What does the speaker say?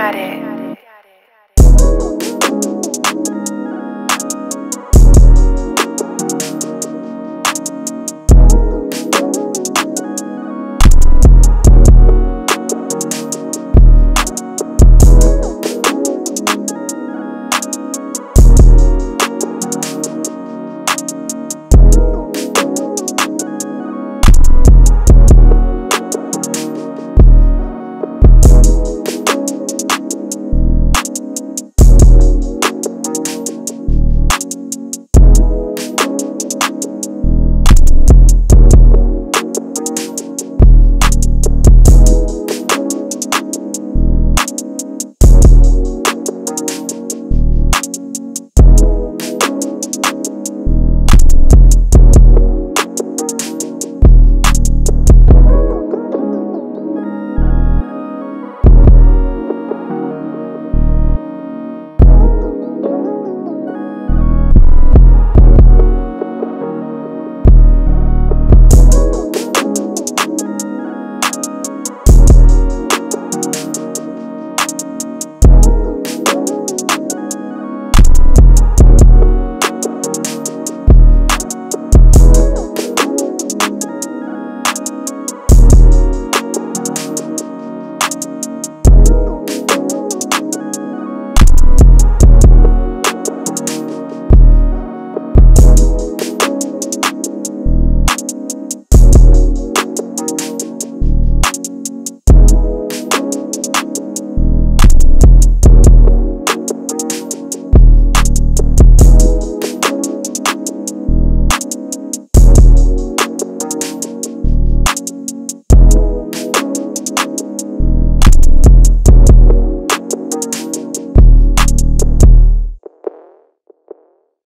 got it.